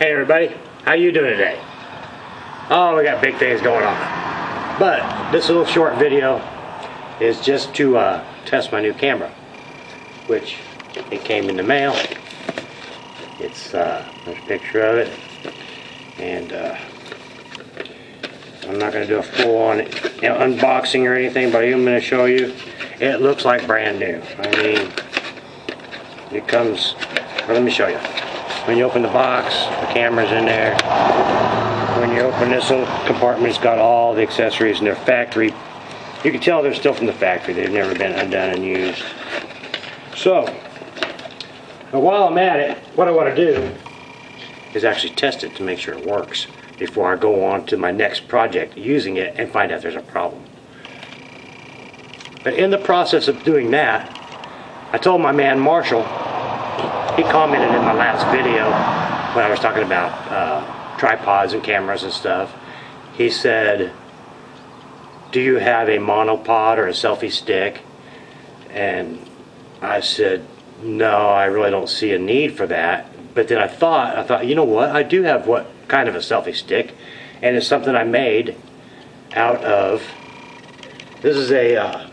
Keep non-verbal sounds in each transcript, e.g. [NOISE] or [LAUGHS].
Hey everybody, how you doing today? Oh, we got big things going on. But this little short video is just to uh, test my new camera, which it came in the mail. It's uh, there's a picture of it, and uh, I'm not going to do a full-on unboxing or anything, but I am going to show you. It looks like brand new. I mean, it comes. Well, let me show you. When you open the box, the camera's in there. When you open this little compartment, it's got all the accessories and they're factory. You can tell they're still from the factory. They've never been undone and used. So, while I'm at it, what I want to do is actually test it to make sure it works before I go on to my next project using it and find out there's a problem. But in the process of doing that, I told my man Marshall he commented in my last video when I was talking about uh, tripods and cameras and stuff. He said, do you have a monopod or a selfie stick? And I said, no, I really don't see a need for that. But then I thought, I thought, you know what? I do have what kind of a selfie stick, and it's something I made out of. This is a uh,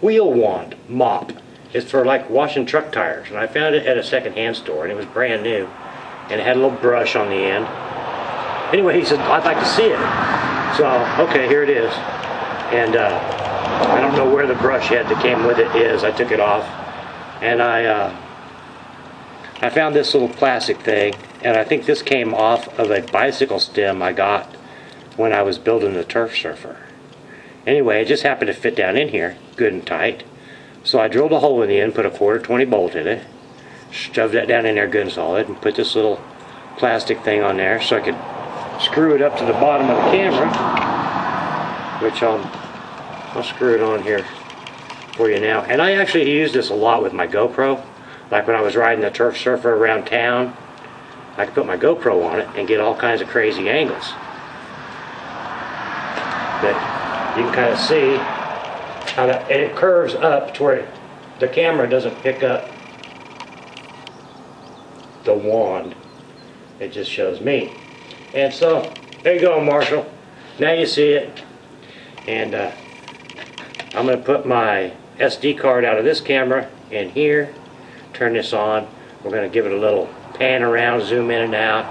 wheel wand mop. It's for like washing truck tires. And I found it at a secondhand store and it was brand new. And it had a little brush on the end. Anyway, he said, I'd like to see it. So, okay, here it is. And uh, I don't know where the brush head that came with it is. I took it off. And I, uh, I found this little plastic thing. And I think this came off of a bicycle stem I got when I was building the turf surfer. Anyway, it just happened to fit down in here, good and tight. So I drilled a hole in the end, put a quarter 20 bolt in it, shoved that down in there good and solid, and put this little plastic thing on there so I could screw it up to the bottom of the camera, which I'll, I'll screw it on here for you now. And I actually use this a lot with my GoPro. Like when I was riding the turf surfer around town, I could put my GoPro on it and get all kinds of crazy angles. But you can kind of see and it curves up to where the camera doesn't pick up the wand. It just shows me. And so, there you go, Marshall. Now you see it. And uh, I'm going to put my SD card out of this camera in here. Turn this on. We're going to give it a little pan around, zoom in and out.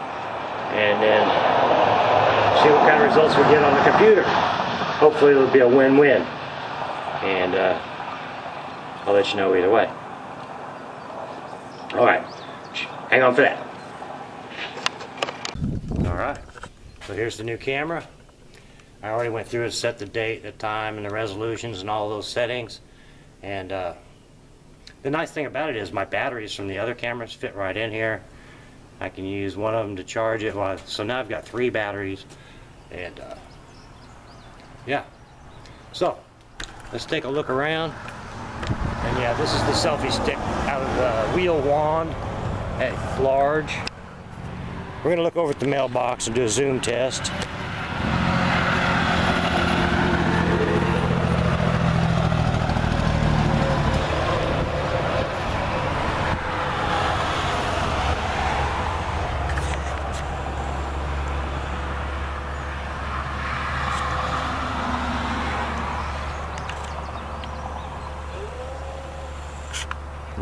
And then see what kind of results we get on the computer. Hopefully it'll be a win-win and uh, I'll let you know either way. Alright, hang on for that. Alright, so here's the new camera. I already went through and set the date, the time, and the resolutions and all those settings. And uh, the nice thing about it is my batteries from the other cameras fit right in here. I can use one of them to charge it. So now I've got three batteries. And uh, yeah. So, Let's take a look around. And yeah, this is the selfie stick out of the wheel wand. at large. We're gonna look over at the mailbox and do a zoom test.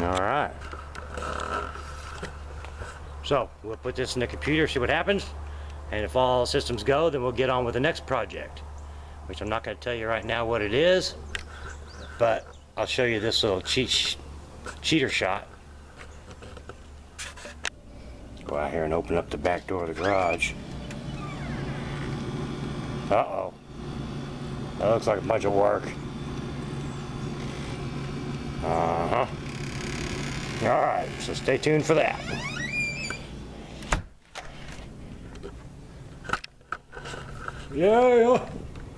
All right. So we'll put this in the computer, see what happens. And if all systems go, then we'll get on with the next project, which I'm not going to tell you right now what it is, but I'll show you this little cheat cheater shot. Go out here and open up the back door of the garage. Uh-oh. That looks like a bunch of work. Uh-huh. Alright, so stay tuned for that. Yeah,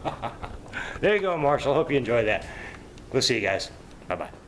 yeah. [LAUGHS] there you go, Marshall. Hope you enjoyed that. We'll see you guys. Bye-bye.